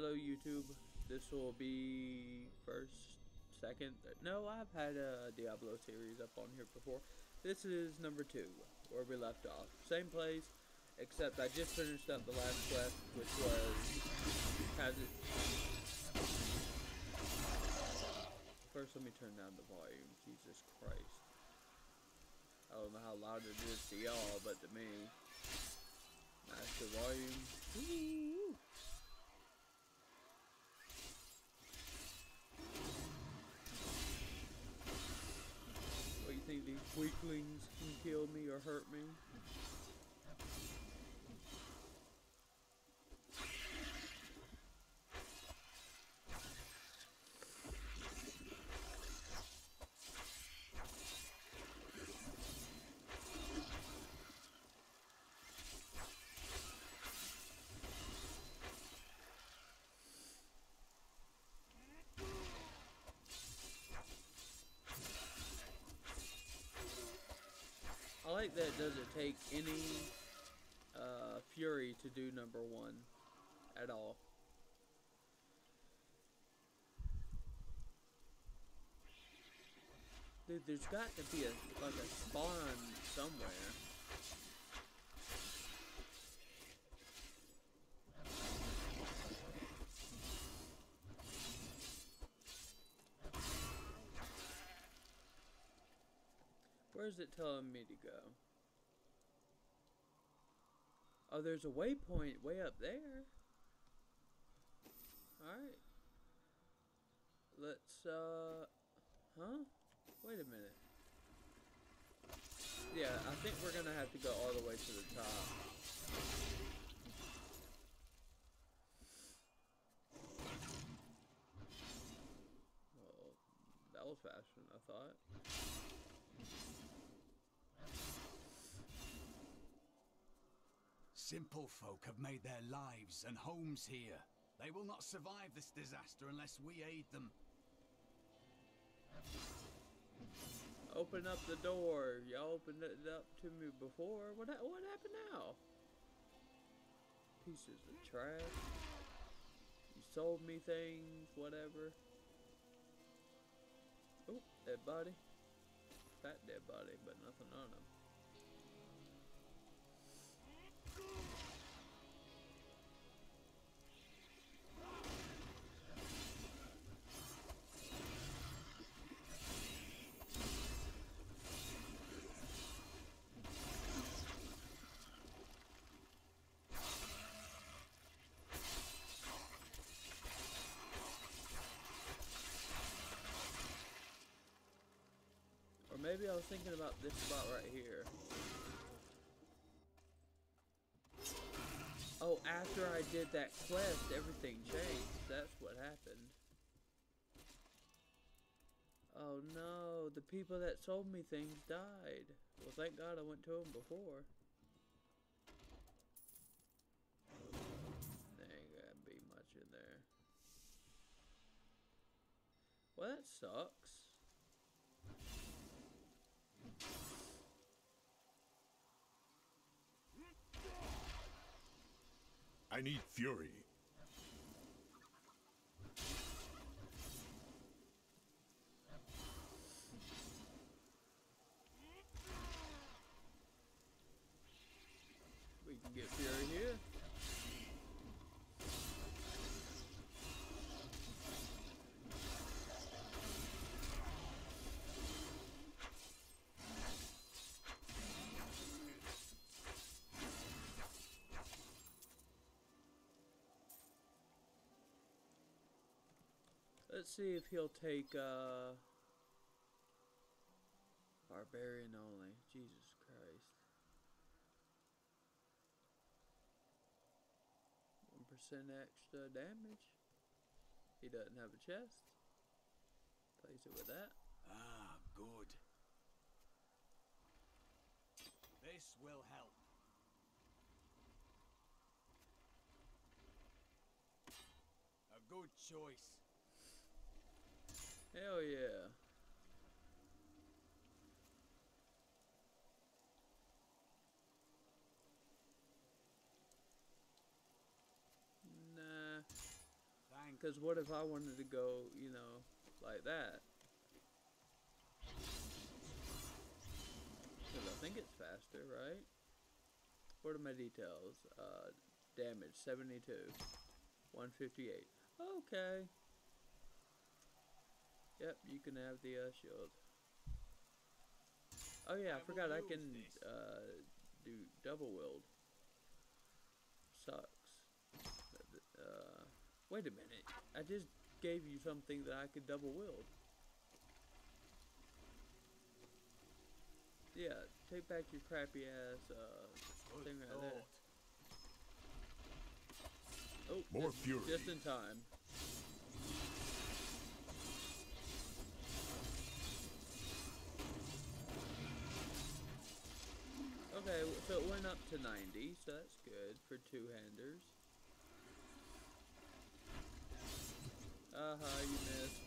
Hello YouTube. This will be first, second. No, I've had a Diablo series up on here before. This is number two, where we left off. Same place, except I just finished up the last quest, which was has it. First, let me turn down the volume. Jesus Christ. I don't know how loud it is to y'all, but to me, master volume. Weaklings can kill me or hurt me? Like that doesn't take any uh, fury to do number one at all. Dude, there's got to be a like a spawn somewhere. Where's it telling me to go? Oh, there's a waypoint way up there. Alright. Let's, uh... Huh? Wait a minute. Yeah, I think we're gonna have to go all the way to the top. Well, that was faster than I thought. Simple folk have made their lives and homes here. They will not survive this disaster unless we aid them. Open up the door. Y'all opened it up to me before. What ha- what happened now? Pieces of trash. You sold me things, whatever. Oh, dead body. Fat dead body, but nothing on him. Was thinking about this spot right here. Oh, after I did that quest, everything changed. That's what happened. Oh no, the people that sold me things died. Well, thank God I went to them before. There ain't gonna be much in there. Well, that sucks. I need fury. Let's see if he'll take uh Barbarian only. Jesus Christ. One percent extra damage. He doesn't have a chest. Place it with that. Ah, good. This will help. A good choice. Hell yeah. Nah. Because what if I wanted to go, you know, like that? Because I think it's faster, right? What are my details? Uh, damage 72, 158. Okay. Yep, you can have the uh, shield. Oh yeah, I I forgot I can uh, do double wield. Sucks. Uh, wait a minute. I just gave you something that I could double wield. Yeah, take back your crappy ass uh, thing right there. Oh, More just, fury. just in time. Okay, so it went up to 90, so that's good for two-handers. Uh-huh, you missed.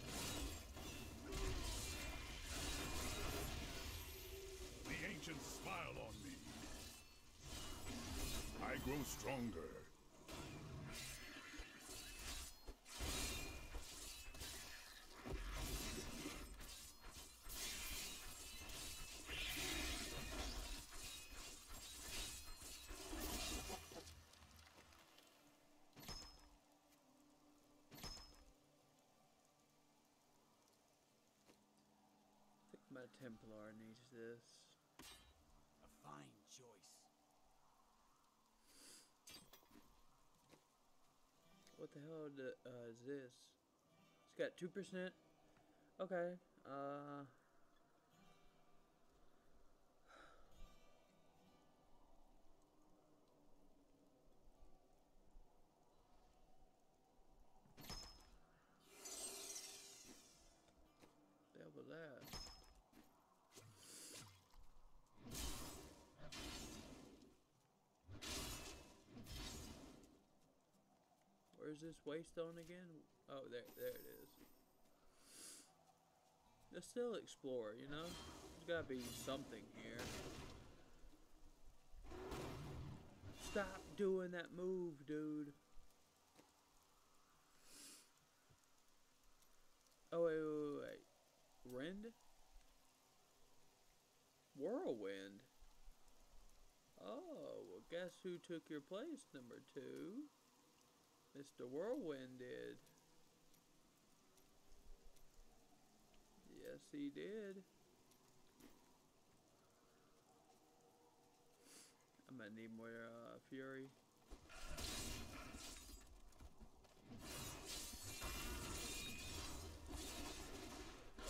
The ancients smile on me. I grow stronger. My Templar needs this. A fine choice. What the hell uh, is this? It's got 2%? Okay, uh... this waystone again? Oh, there, there it is. Let's still explore, you know? There's gotta be something here. Stop doing that move, dude. Oh, wait, wait, wait, wait. Rend? Whirlwind? Oh, well, guess who took your place, number two? Mr. Whirlwind did. Yes, he did. I'm gonna need more uh, fury.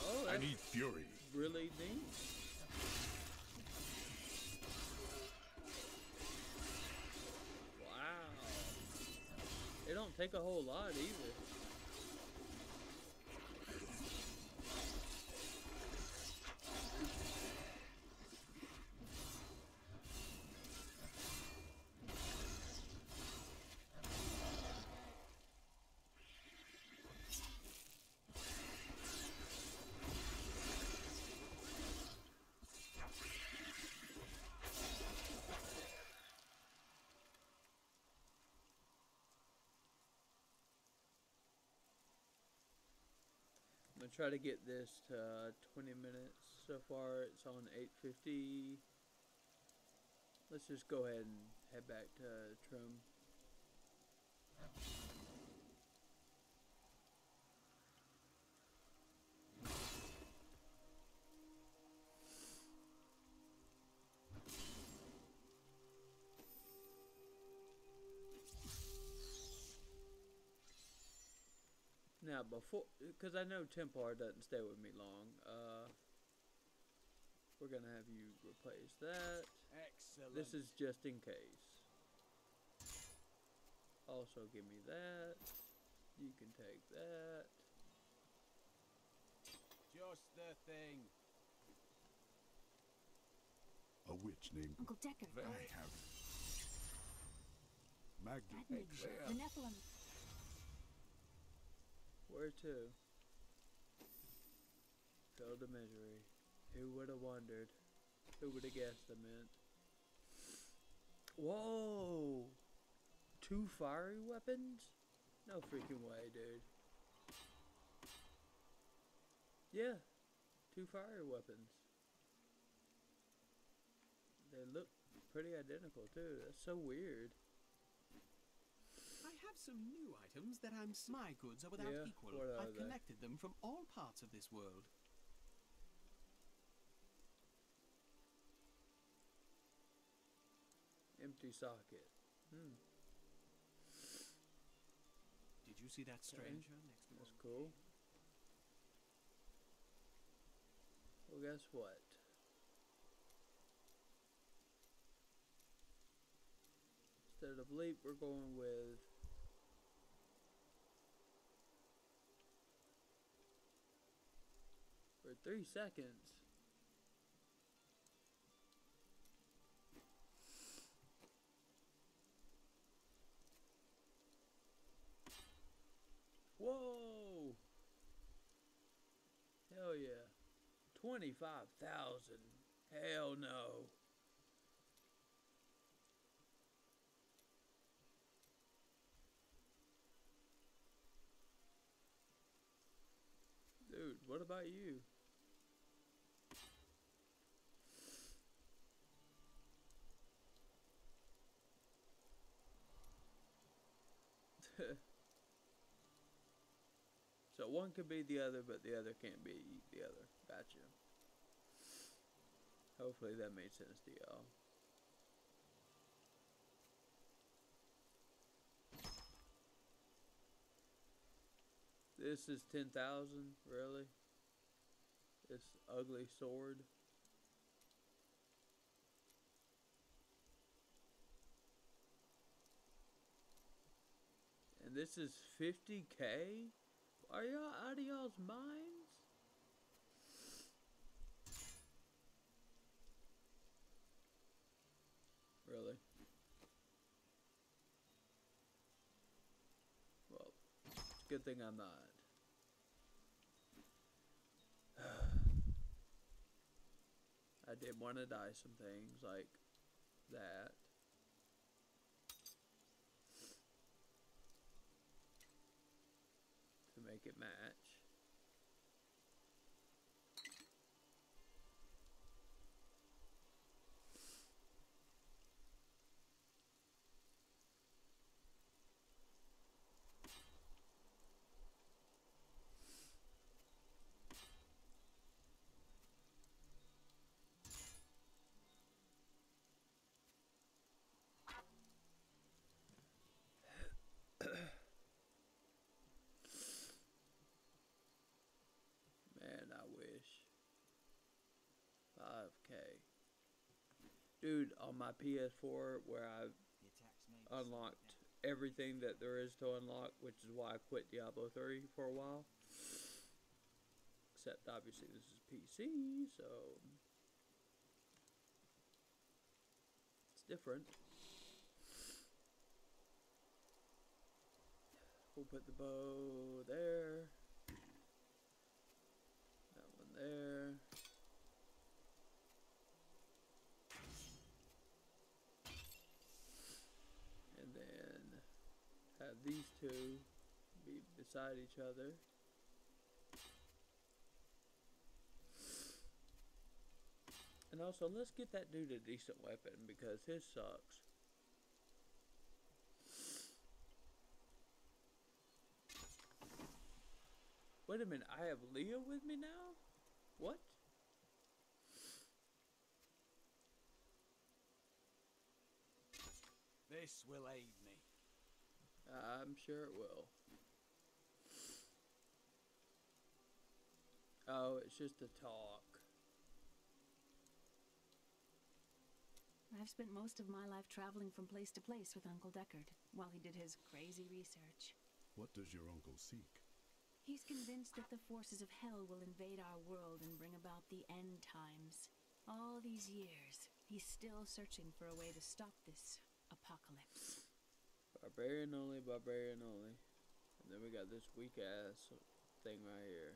Oh, I need fury. really neat. Take a whole lot either. Gonna try to get this to uh, 20 minutes. So far, it's on 8:50. Let's just go ahead and head back to Trim. Now, before, because I know Templar doesn't stay with me long, uh, we're gonna have you replace that. Excellent. This is just in case. Also, give me that. You can take that. just the thing. A witch named Uncle Deckard. I have. Magda. The Nephilim. Where to? Fill the misery. Who would have wondered? Who would have guessed the meant? Whoa! Two fiery weapons? No freaking way, dude. Yeah, two fire weapons. They look pretty identical too. That's so weird. I have some new items that I'm my goods are without Yeah, equal. what are I've they? collected them from all parts of this world. Empty socket. Hmm, Did you see that stranger next to that's cool. Well, guess what? Instead of leap, we're going with for three seconds. Whoa! Hell yeah. 25,000. Hell no. Dude, what about you? so one could be the other, but the other can't be the other. Gotcha. Hopefully that made sense to y'all. This is 10,000, really? This ugly sword? This is 50k? Are y'all out of y'all's minds? Really? Well, it's a good thing I'm not. I did want to die some things like that. Make it match. 5k. Dude, on my PS4 where I've unlocked everything that there is to unlock, which is why I quit Diablo 3 for a while. Except obviously this is PC, so it's different. We'll put the bow there. That one there. And then have these two be beside each other. And also, let's get that dude a decent weapon because his sucks. Wait a minute, I have Leo with me now? What? This will aid. I'm sure it will. Oh, it's just a talk. I've spent most of my life traveling from place to place with Uncle Deckard while he did his crazy research. What does your uncle seek? He's convinced that the forces of hell will invade our world and bring about the end times. All these years, he's still searching for a way to stop this apocalypse. Barbarian only, barbarian only. And then we got this weak ass thing right here.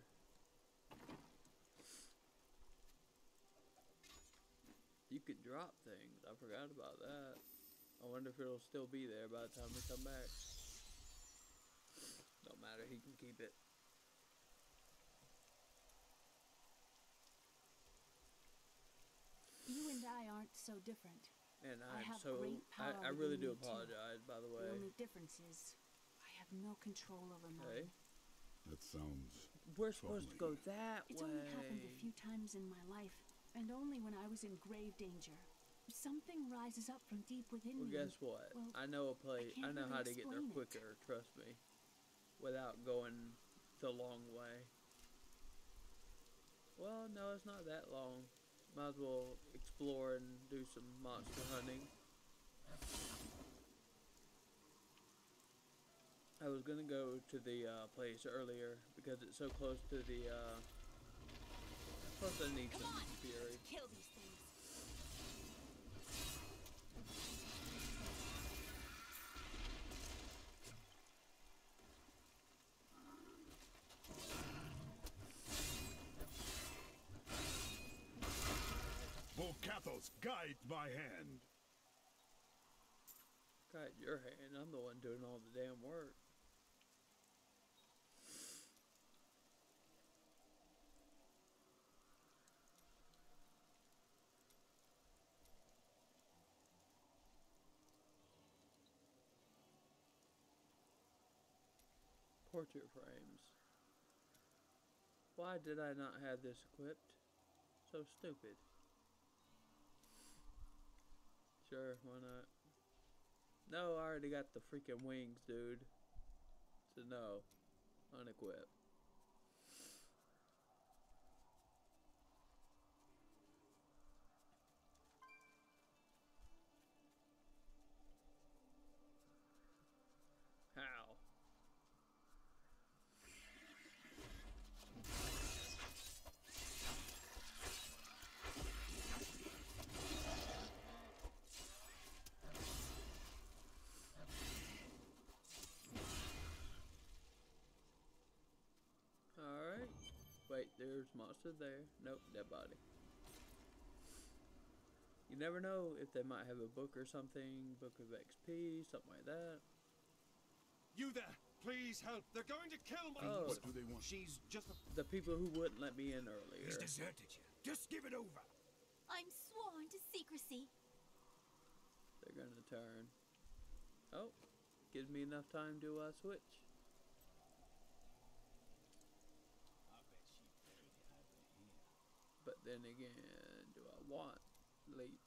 You could drop things. I forgot about that. I wonder if it'll still be there by the time we come back. Don't matter, he can keep it. You and I aren't so different. And I I'm have so great I, power I really do me, too. apologize by the way. The only difference is I have no control over mine. Okay. mine. That sounds We're supposed to go Troubling. that It's way. only happened a few times in my life, and only when I was in grave danger. Something rises up from deep within Well, me. guess what? well, I know a place. I, can't know really how to get there explain it. quicker. Trust me, without going the long way. Well, no, it's not that long. Might as well explore and do some monster hunting. I was gonna go to the uh, place earlier because it's so close to the. Uh, plus, I need Come some on, fury. Guide my hand. Got your hand. I'm the one doing all the damn work. Portrait frames. Why did I not have this equipped? So stupid. Sure, why not? No, I already got the freaking wings, dude. So no, unequipped. How? Alright. Wait, there's monster there. Nope, dead body. You never know if they might have a book or something, book of XP, something like that. You there! Please help! They're going to kill my. Oh. What do they want? She's just a. The people who wouldn't let me in earlier. He's deserted you. Just give it over. I'm sworn to secrecy. They're gonna turn. Oh, gives me enough time to uh, switch. I bet she buried it over here. But then again, do I want leap?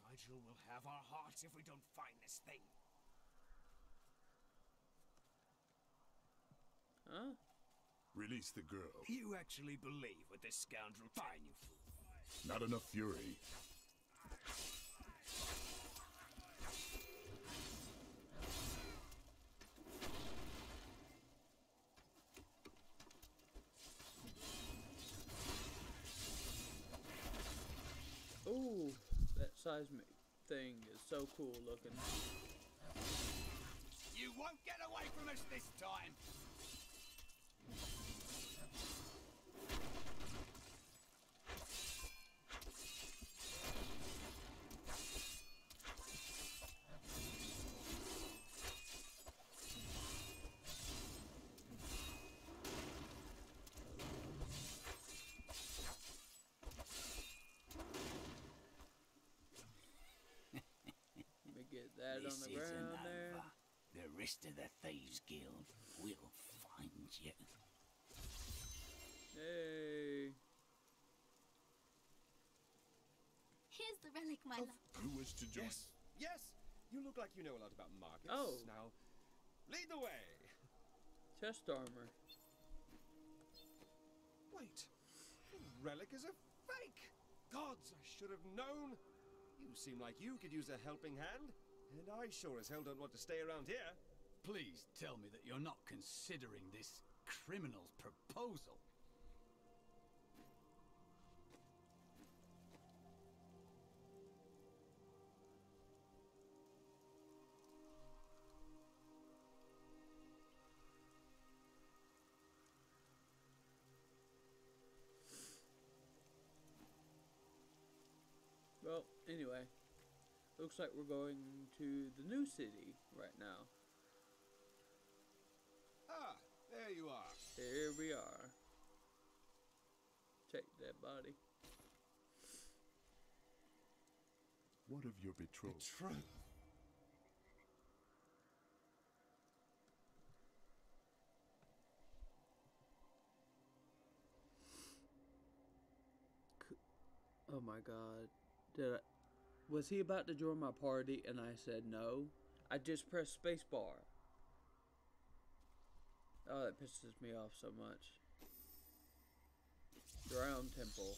Nigel will have our hearts if we don't find this thing. Huh? Release the girl. You actually believe what this scoundrel fine you fool? Not enough fury. Seismic thing is so cool looking. You won't get away from us this time. This on the isn't there. over. The rest of the Thieves Guild will find you. Hey. Here's the relic, my love. You wish to join? Yes, yes. You look like you know a lot about markets. Oh. Now, lead the way. Chest armor. Wait, the relic is a fake. Gods, I should have known. You seem like you could use a helping hand, and I sure as hell don't want to stay around here. Please tell me that you're not considering this criminal's proposal. Well, anyway, looks like we're going to the new city right now. Ah, there you are. Here we are. Take that body. What of your betrothed? Betrothed. Oh my god. Did I was he about to join my party and I said no? I just pressed spacebar. Oh, that pisses me off so much. Drown Temple.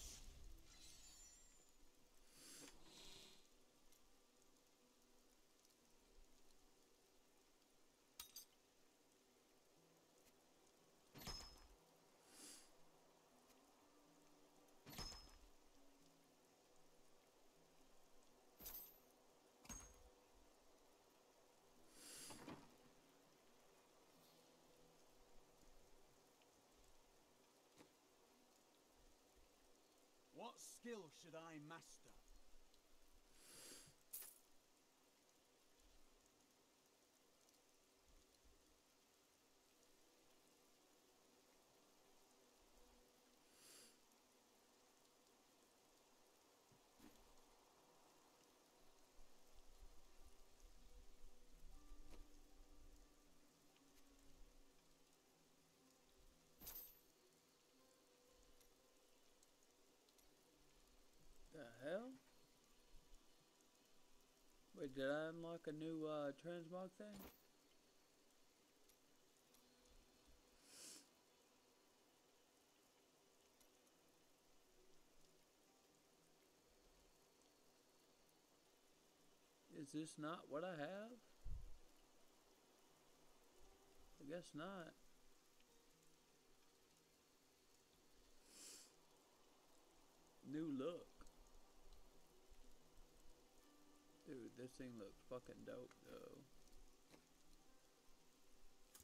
What skill should I master? The hell? Wait, did I unlock a new uh, transmog thing? Is this not what I have? I guess not. New look. This thing looks fucking dope though.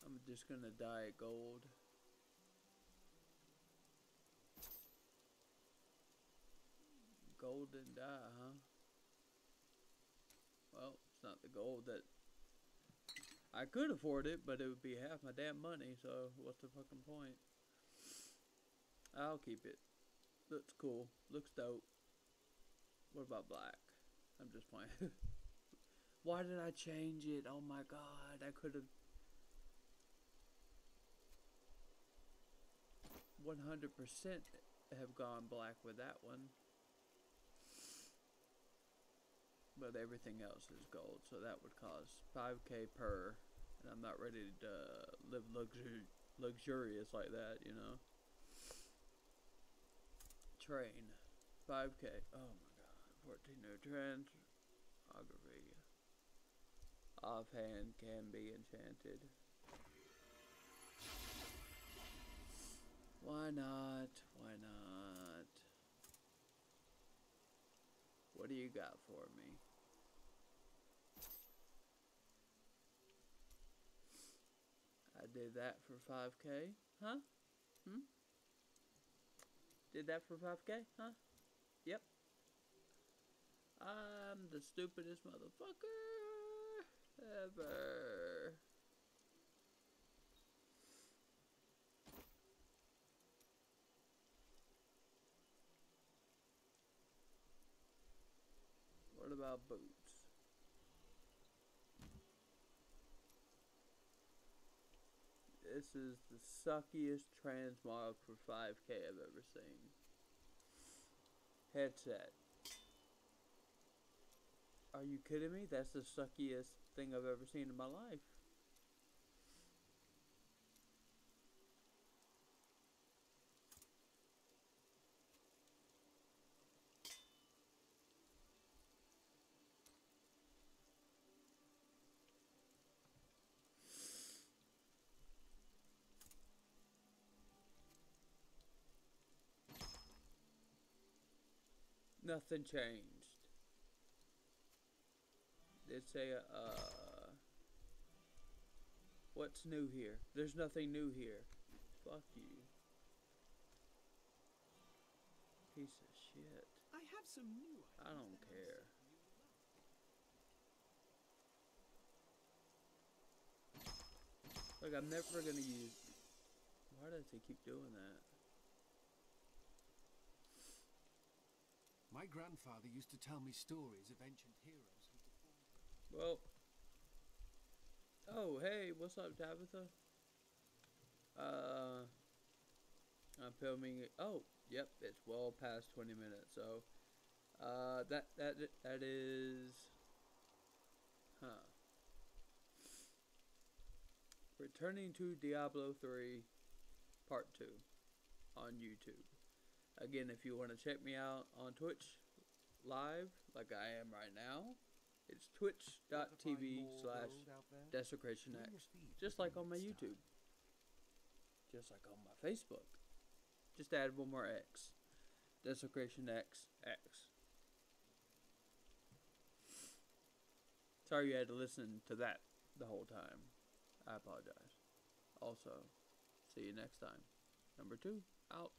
I'm just gonna dye it gold. Golden dye, huh? Well, it's not the gold that I could afford it, but it would be half my damn money, so what's the fucking point? I'll keep it. Looks cool. Looks dope. What about black? I'm just playing. Why did I change it? Oh my god, I could have 100% have gone black with that one. But everything else is gold, so that would cost 5k per. And I'm not ready to uh, live luxur- luxurious like that, you know. Train. 5k. Oh my god. 14 new transmography. Offhand can be enchanted. Why not? Why not? What do you got for me? I did that for 5k? Huh? Hmm? Did that for 5k? Huh? Yep. I'm the stupidest motherfucker ever. What about boots? This is the suckiest transmog for 5k I've ever seen. Headset. Are you kidding me? That's the suckiest thing I've ever seen in my life. Nothing changed. It's a, uh, what's new here? There's nothing new here. Fuck you. Piece of shit. I have some new. I don't care. certain you will love. Look, I'm never gonna use. Why does he keep doing that? My grandfather used to tell me stories of ancient heroes. Well. Oh, hey, what's up, Tabitha? Uh, I'm filming. Oh, yep, it's well past 20 minutes. So, uh, that that that is, huh? Returning to Diablo 3, Part 2, on YouTube. Again, if you want to check me out on Twitch live, like I am right now, it's twitch.tv slash Desicration X. Just like on my YouTube. Just like on my Facebook. Just add one more X. Desicration X X. Sorry you had to listen to that the whole time. I apologize. Also, see you next time. Number two, out.